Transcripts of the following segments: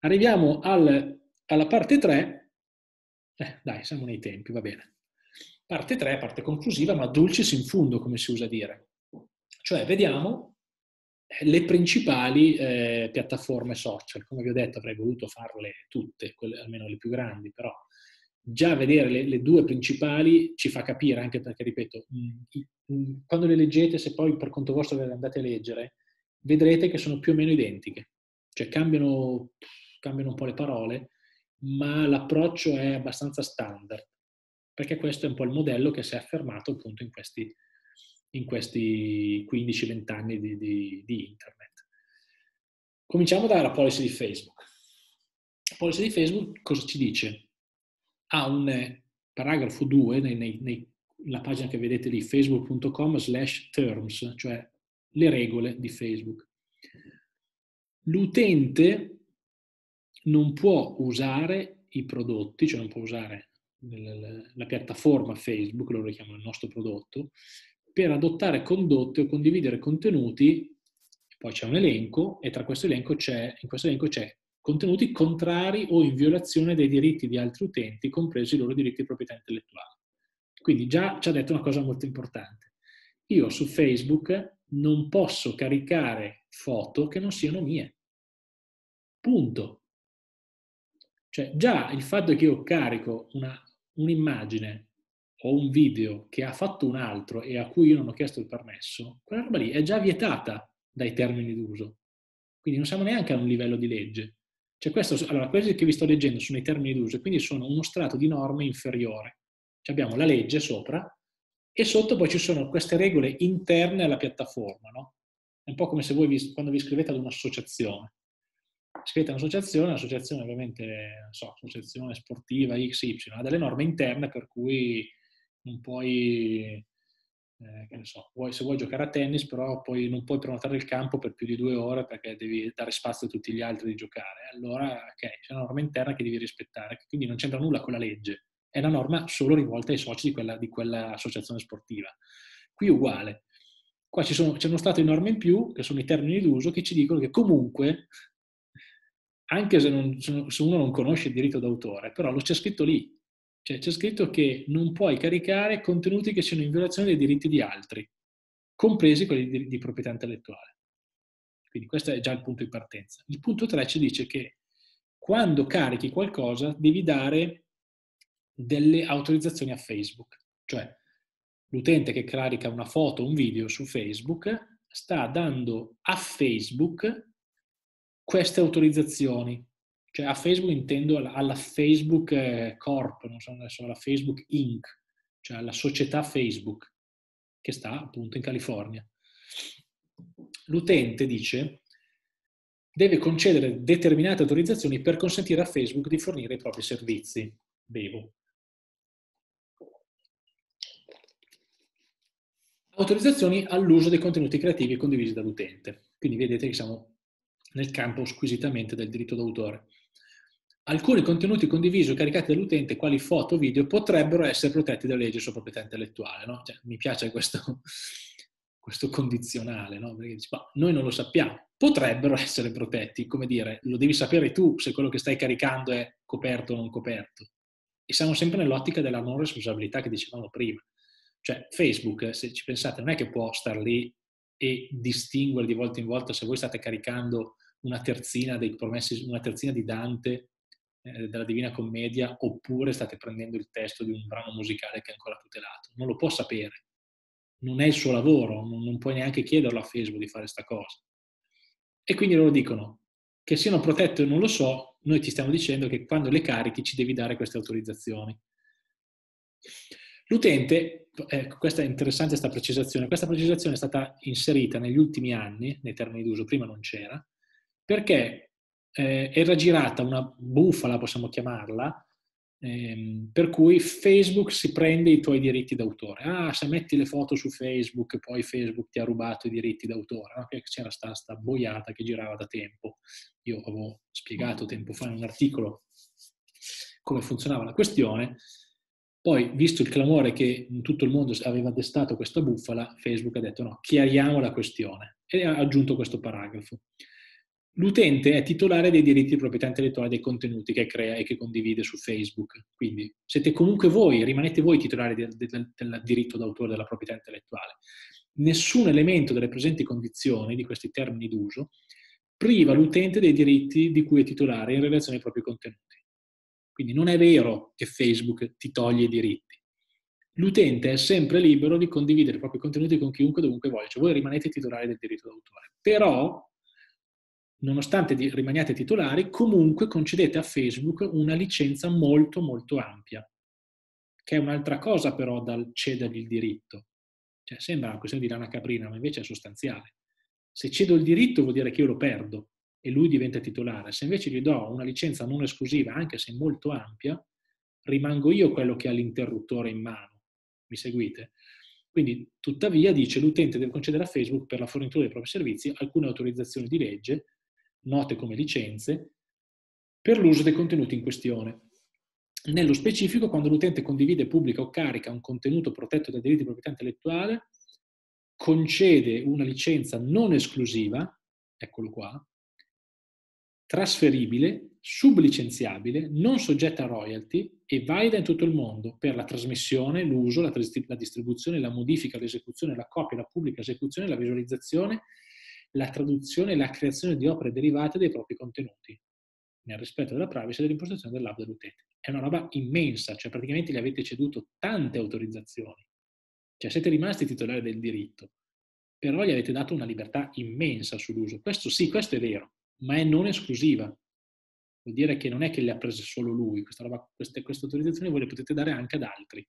Arriviamo al, alla parte 3. Eh, dai, siamo nei tempi, va bene. Parte 3, parte conclusiva, ma dulcis in fundo, come si usa dire. Cioè, vediamo le principali eh, piattaforme social. Come vi ho detto, avrei voluto farle tutte, quelle, almeno le più grandi, però già vedere le, le, due principali ci fa capire, anche perché, ripeto, mh, mh, quando le leggete, se poi per conto vostro le andate a leggere, vedrete che sono più o meno identiche. Cioè cambiano, cambiano un po' le parole, ma l'approccio è abbastanza standard, perché questo è un po' il modello che si è affermato appunto in questi, in questi 15-20 anni di, di, di internet. Cominciamo dalla policy di Facebook. La policy di Facebook cosa ci dice? ha un eh, paragrafo 2 nella pagina che vedete lì, facebook.com slash terms, cioè le regole di Facebook. L'utente non può usare i prodotti, cioè non può usare la piattaforma Facebook, loro chiamano il nostro prodotto, per adottare condotte o condividere contenuti, poi c'è un elenco e tra questo elenco c'è, in questo elenco c'è contenuti contrari o in violazione dei diritti di altri utenti, compresi i loro diritti di proprietà intellettuale. Quindi già ci ha detto una cosa molto importante. Io su Facebook non posso caricare foto che non siano mie. Punto. Cioè già il fatto che io carico una, un'immagine o un video che ha fatto un altro e a cui io non ho chiesto il permesso, quella roba lì è già vietata dai termini d'uso. Quindi non siamo neanche a un livello di legge. Cioè questo, allora, questi che vi sto leggendo sono i termini d'uso, quindi sono uno strato di norme inferiore. Cioè abbiamo la legge sopra e sotto poi ci sono queste regole interne alla piattaforma, no? È un po' come se voi vi, quando vi iscrivete ad un'associazione. Scrivete un'associazione, l'associazione ovviamente, so, associazione sportiva XY, ha delle norme interne per cui non puoi eh, che ne so, vuoi, se vuoi giocare a tennis, però poi non puoi prenotare il campo per più di due ore perché devi dare spazio a tutti gli altri di giocare. Allora, ok, c'è una norma interna che devi rispettare, quindi non c'entra nulla con la legge, è una norma solo rivolta ai soci di quella, di quell'associazione sportiva. Qui uguale. Qua ci sono, c'è uno stato di norme in più, che sono i termini d'uso, che ci dicono che comunque, anche se, non, se uno non conosce il diritto d'autore, però lo c'è scritto lì, cioè c'è scritto che non puoi caricare contenuti che siano in violazione dei diritti di altri, compresi quelli di, di proprietà intellettuale. Quindi questo è già il punto di partenza. Il punto 3 ci dice che quando carichi qualcosa devi dare delle autorizzazioni a Facebook. Cioè l'utente che carica una foto o un video su Facebook sta dando a Facebook queste autorizzazioni cioè a Facebook intendo alla Facebook eh, Corp, non so adesso, alla Facebook Inc., cioè alla società Facebook, che sta appunto in California. L'utente dice deve concedere determinate autorizzazioni per consentire a Facebook di fornire i propri servizi. Bevo. Autorizzazioni all'uso dei contenuti creativi condivisi dall'utente. Quindi vedete che siamo nel campo squisitamente del diritto d'autore. Alcuni contenuti condivisi o caricati dall'utente, quali foto o video, potrebbero essere protetti dalla legge su proprietà intellettuale. No? Cioè, mi piace questo, questo condizionale, no? perché dici, noi non lo sappiamo, potrebbero essere protetti, come dire, lo devi sapere tu se quello che stai caricando è coperto o non coperto. E siamo sempre nell'ottica della non responsabilità che dicevamo prima. Cioè, Facebook, se ci pensate, non è che può star lì e distinguere di volta in volta se voi state caricando una terzina dei promessi, una terzina di Dante eh, della Divina Commedia oppure state prendendo il testo di un brano musicale che è ancora tutelato. Non lo può sapere. Non è il suo lavoro, non, non puoi neanche chiederlo a Facebook di fare questa cosa. E quindi loro dicono che siano protette o non lo so, noi ti stiamo dicendo che quando le carichi ci devi dare queste autorizzazioni. L'utente, eh, questa è interessante questa precisazione, questa precisazione è stata inserita negli ultimi anni, nei termini d'uso, prima non c'era, perché eh, era girata una bufala, possiamo chiamarla, ehm, per cui Facebook si prende i tuoi diritti d'autore. Ah, se metti le foto su Facebook, poi Facebook ti ha rubato i diritti d'autore. No? C'era questa boiata che girava da tempo. Io avevo spiegato tempo fa in un articolo come funzionava la questione. Poi, visto il clamore che in tutto il mondo aveva destato questa bufala, Facebook ha detto no, chiariamo la questione e ha aggiunto questo paragrafo. L'utente è titolare dei diritti di proprietà intellettuale dei contenuti che crea e che condivide su Facebook. Quindi siete comunque voi, rimanete voi titolari del, del, del diritto d'autore della proprietà intellettuale. Nessun elemento delle presenti condizioni, di questi termini d'uso, priva l'utente dei diritti di cui è titolare in relazione ai propri contenuti. Quindi non è vero che Facebook ti toglie i diritti. L'utente è sempre libero di condividere i propri contenuti con chiunque dovunque voglia, cioè voi rimanete titolari del diritto d'autore. Però nonostante rimaniate titolari, comunque concedete a Facebook una licenza molto molto ampia, che è un'altra cosa però dal cedergli il diritto. Cioè sembra una questione di rana caprina, ma invece è sostanziale. Se cedo il diritto vuol dire che io lo perdo e lui diventa titolare. Se invece gli do una licenza non esclusiva, anche se molto ampia, rimango io quello che ha l'interruttore in mano. Mi seguite? Quindi, tuttavia, dice l'utente deve concedere a Facebook per la fornitura dei propri servizi alcune autorizzazioni di legge note come licenze, per l'uso dei contenuti in questione. Nello specifico, quando l'utente condivide, pubblica o carica un contenuto protetto dai diritti di proprietà intellettuale, concede una licenza non esclusiva, eccolo qua, trasferibile, sublicenziabile, non soggetta a royalty e valida in tutto il mondo per la trasmissione, l'uso, la, distribuzione, la modifica, l'esecuzione, la copia, la pubblica esecuzione, la visualizzazione la traduzione e la creazione di opere derivate dai propri contenuti, nel rispetto della privacy e dell'impostazione dell'app dell'utente. È una roba immensa, cioè praticamente gli avete ceduto tante autorizzazioni, cioè siete rimasti titolari del diritto, però gli avete dato una libertà immensa sull'uso. Questo sì, questo è vero, ma è non esclusiva. Vuol dire che non è che le ha prese solo lui, questa roba, queste, queste autorizzazioni voi le potete dare anche ad altri.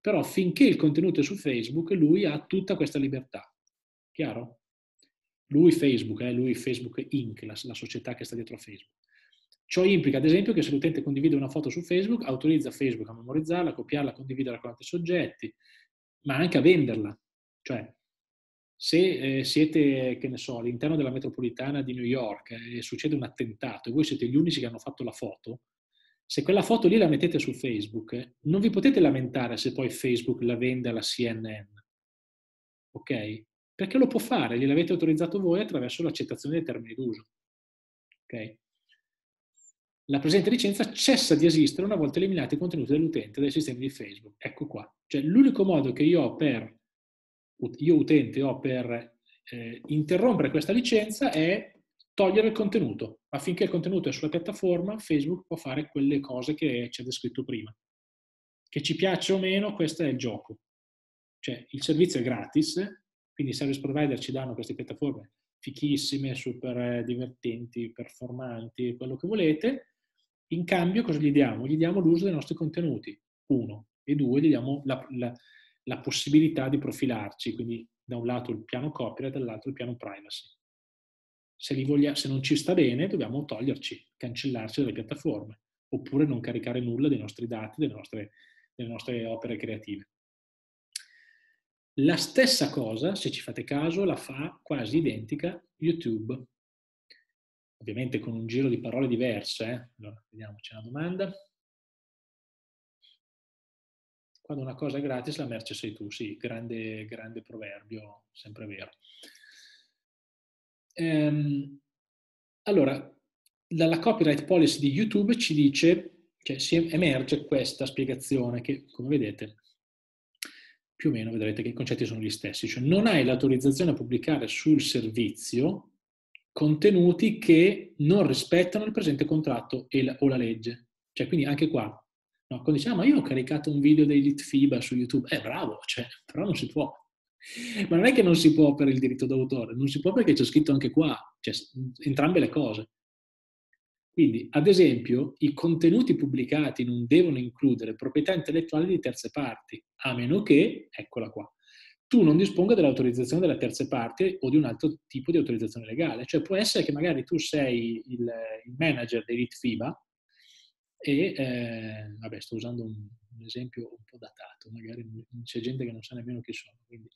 Però finché il contenuto è su Facebook, lui ha tutta questa libertà. Chiaro? Lui Facebook, eh, lui Facebook Inc., la, la società che sta dietro a Facebook. Ciò implica, ad esempio, che se l'utente condivide una foto su Facebook, autorizza Facebook a memorizzarla, a copiarla, a condividerla con altri soggetti, ma anche a venderla. Cioè, se eh, siete, che ne so, all'interno della metropolitana di New York eh, e succede un attentato e voi siete gli unici che hanno fatto la foto, se quella foto lì la mettete su Facebook, eh, non vi potete lamentare se poi Facebook la vende alla CNN. Ok? Perché lo può fare, gliel'avete autorizzato voi attraverso l'accettazione dei termini d'uso. Okay? La presente licenza cessa di esistere una volta eliminati i contenuti dell'utente dai sistemi di Facebook. Ecco qua. Cioè, l'unico modo che io ho per, io utente ho per eh, interrompere questa licenza è togliere il contenuto. Affinché il contenuto è sulla piattaforma, Facebook può fare quelle cose che c'è descritto prima. Che ci piaccia o meno, questo è il gioco. Cioè, il servizio è gratis, quindi i service provider ci danno queste piattaforme fichissime, super eh, divertenti, performanti, quello che volete. In cambio cosa gli diamo? Gli diamo l'uso dei nostri contenuti, uno, e due, gli diamo la, la, la possibilità di profilarci, quindi da un lato il piano copyright, dall'altro il piano privacy. Se, voglia, se non ci sta bene, dobbiamo toglierci, cancellarci dalle piattaforme, oppure non caricare nulla dei nostri dati, delle nostre, delle nostre opere creative. La stessa cosa, se ci fate caso, la fa quasi identica YouTube. Ovviamente con un giro di parole diverse. Eh? Allora, vediamo, c'è una domanda. Quando una cosa è gratis, la merce sei tu. Sì, grande, grande proverbio, sempre vero. Ehm, allora, dalla copyright policy di YouTube ci dice, cioè emerge questa spiegazione che, come vedete, più o meno vedrete che i concetti sono gli stessi, cioè non hai l'autorizzazione a pubblicare sul servizio contenuti che non rispettano il presente contratto la, o la legge. Cioè, quindi anche qua, no, quando dici, ah, ma io ho caricato un video dei Litfiba su YouTube, eh, bravo, cioè, però non si può. Ma non è che non si può per il diritto d'autore, non si può perché c'è scritto anche qua, cioè, entrambe le cose. Quindi, ad esempio, i contenuti pubblicati non devono includere proprietà intellettuali di terze parti, a meno che, eccola qua, tu non disponga dell'autorizzazione delle terze parti o di un altro tipo di autorizzazione legale. Cioè può essere che magari tu sei il, il manager dei FIBA e, eh, vabbè, sto usando un, un, esempio un po' datato, magari c'è gente che non sa nemmeno chi sono, quindi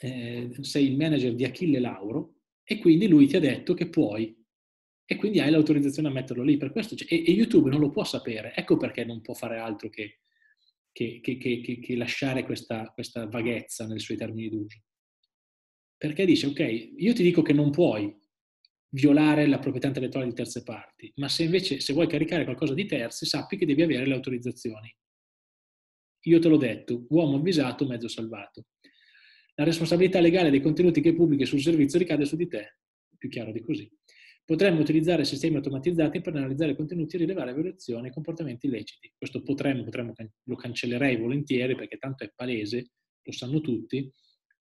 eh, sei il manager di Achille Lauro e quindi lui ti ha detto che puoi e quindi hai l'autorizzazione a metterlo lì. Questo e, e, YouTube non lo può sapere, ecco perché non può fare altro che, che, che, che lasciare questa, questa vaghezza nei suoi termini d'uso. Perché dice, ok, io ti dico che non puoi, violare la proprietà intellettuale di terze parti, ma se invece se vuoi caricare qualcosa di terzi, sappi che devi avere le autorizzazioni. Io te l'ho detto, uomo avvisato, mezzo salvato. La responsabilità legale dei contenuti che pubblichi sul servizio ricade su di te, più chiaro di così. Potremmo utilizzare sistemi automatizzati per analizzare contenuti e rilevare violazioni e comportamenti illeciti. Questo potremmo, potremmo, lo cancellerei volentieri perché tanto è palese, lo sanno tutti.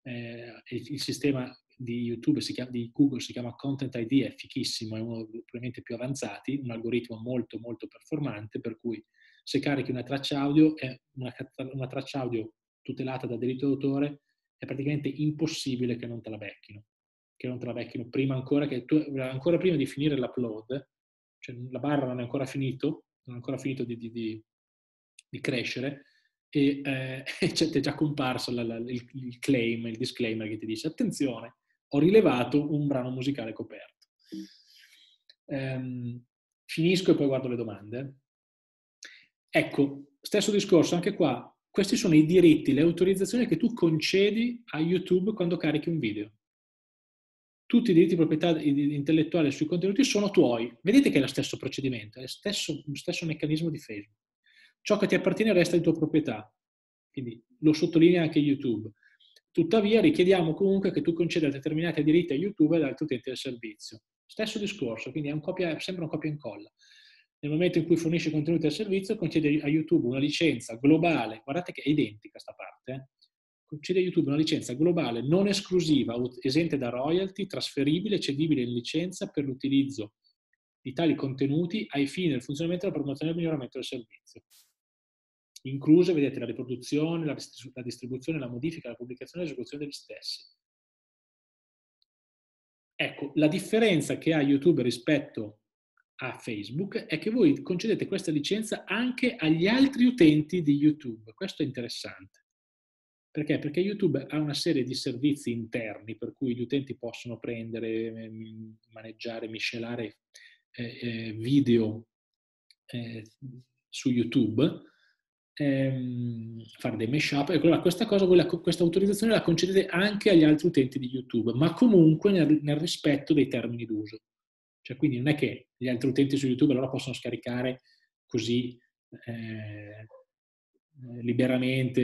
Eh, il, il, sistema di YouTube, chiama, di Google si chiama Content ID, è fichissimo, è uno dei più avanzati, un algoritmo molto molto performante per cui se carichi una traccia audio, è una, una traccia audio tutelata da diritto d'autore, è praticamente impossibile che non te la becchino che non te la becchino prima ancora, che tu, ancora prima di finire l'upload, cioè la barra non è ancora finito, non è ancora finito di, di, di, di crescere, e eh, c'è già comparso la, la, il, il, claim, il disclaimer che ti dice attenzione, ho rilevato un brano musicale coperto. Um, finisco e poi guardo le domande. Ecco, stesso discorso, anche qua, questi sono i diritti, le autorizzazioni che tu concedi a YouTube quando carichi un video tutti i diritti di proprietà intellettuale sui contenuti sono tuoi. Vedete che è lo stesso procedimento, è lo stesso, lo stesso meccanismo di Facebook. Ciò che ti appartiene resta di tua proprietà. Quindi lo sottolinea anche YouTube. Tuttavia richiediamo comunque che tu conceda determinati diritti a YouTube e ad altri utenti del servizio. Stesso discorso, quindi è un copia, sembra un copia e incolla. Nel momento in cui fornisce contenuti al servizio, concede a YouTube una licenza globale, guardate che è identica questa parte, eh? Concede a YouTube una licenza globale non esclusiva, esente da royalty, trasferibile e cedibile in licenza per l'utilizzo di tali contenuti ai fini del funzionamento, della promozione e del miglioramento del servizio. Incluse, vedete, la riproduzione, la, distribuzione, la modifica, la pubblicazione e l'esecuzione degli stessi. Ecco, la differenza che ha YouTube rispetto a Facebook è che voi concedete questa licenza anche agli altri utenti di YouTube. Questo è interessante. Perché? Perché YouTube ha una serie di servizi interni per cui gli utenti possono prendere, ehm, maneggiare, miscelare eh, eh, video eh, su YouTube, ehm, fare dei mashup. Ecco, questa, cosa, la, questa autorizzazione la concedete anche agli altri utenti di YouTube, ma comunque nel, nel rispetto dei termini d'uso. Cioè, quindi non è che gli altri utenti su YouTube allora possono scaricare così eh, liberamente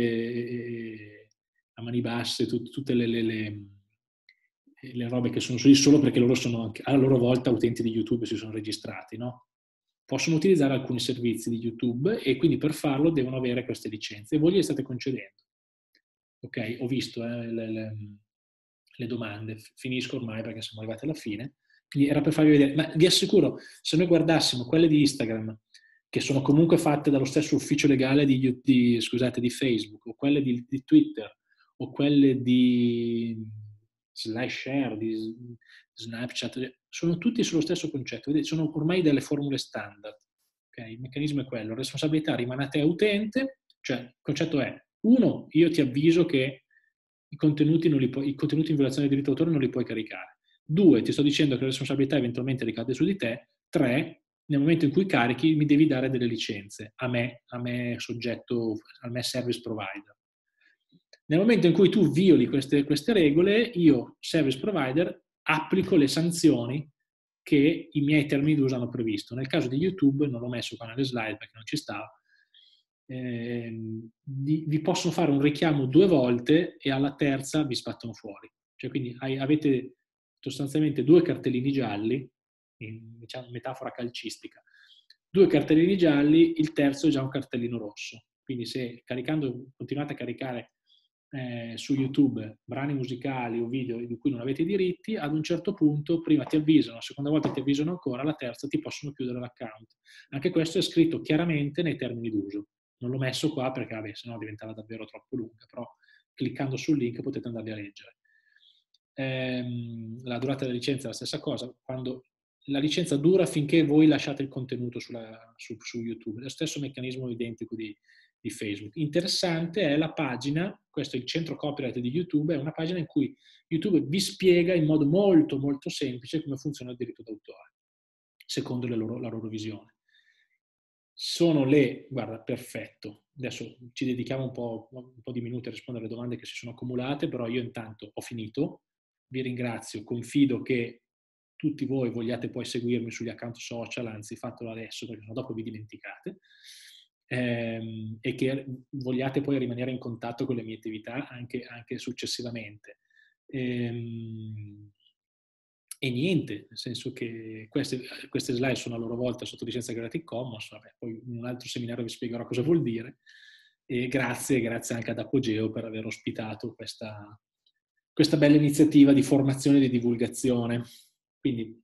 a mani basse, tut, tutte le, le, le, le, robe che sono su lì solo perché loro sono anche, a loro volta utenti di YouTube si sono registrati, no? Possono utilizzare alcuni servizi di YouTube e quindi per farlo devono avere queste licenze e voi gliele state concedendo. Ok, ho visto eh, le, domande, finisco ormai perché siamo arrivati alla fine. Quindi era per farvi vedere, ma vi assicuro, se noi guardassimo quelle di Instagram, che sono comunque fatte dallo stesso ufficio legale di, di, scusate, di Facebook o quelle di, di Twitter o quelle di SlideShare, di Snapchat, sono tutti sullo stesso concetto, sono ormai delle formule standard. Okay? Il meccanismo è quello, responsabilità rimane a te utente, cioè il concetto è, uno, io ti avviso che i contenuti, pu- i contenuti in violazione del diritto d'autore non li puoi caricare. Due, ti sto dicendo che la responsabilità eventualmente ricade su di te. Tre, nel momento in cui carichi mi devi dare delle licenze a me, a me soggetto, a me service provider. Nel momento in cui tu violi queste, queste regole, io, service provider, applico le sanzioni che i miei termini d'uso hanno previsto. Nel caso di YouTube, non l'ho messo qua nelle slide perché non ci stava, eh, vi, possono fare un richiamo due volte e alla terza vi spattano fuori. Cioè, quindi hai, avete sostanzialmente due cartellini gialli, in diciamo, metafora calcistica, due cartellini gialli, il terzo è già un cartellino rosso. Quindi se caricando, continuate a caricare eh, su YouTube brani musicali o video di cui non avete i diritti, ad un certo punto prima ti avvisano, la seconda volta ti avvisano ancora, la terza ti possono chiudere l'account. Anche questo è scritto chiaramente nei termini d'uso. Non l'ho messo qua perché, vabbè, sennò diventava davvero troppo lunga, però cliccando sul link potete andarli a leggere. Ehm, la durata della licenza è la stessa cosa, quando la licenza dura finché voi lasciate il contenuto sulla, su, su, YouTube. È lo stesso meccanismo identico di, di Facebook. Interessante è la pagina, questo è il centro copyright di YouTube, è una pagina in cui YouTube vi spiega in modo molto molto semplice come funziona il diritto d'autore, secondo loro, la loro visione. Sono le, guarda, perfetto, adesso ci dedichiamo un po', un po' di minuti a rispondere alle domande che si sono accumulate, però io intanto ho finito, vi ringrazio, confido che tutti voi vogliate poi seguirmi sugli account social, anzi fatelo adesso perché dopo vi dimenticate, ehm, e che vogliate poi rimanere in contatto con le mie attività anche, anche successivamente. Ehm, e niente, nel senso che queste, queste, slide sono a loro volta sotto licenza Creative Commons, vabbè, poi in un altro seminario vi spiegherò cosa vuol dire. E grazie, grazie anche ad Apogeo per aver ospitato questa, questa bella iniziativa di formazione e di divulgazione. Quindi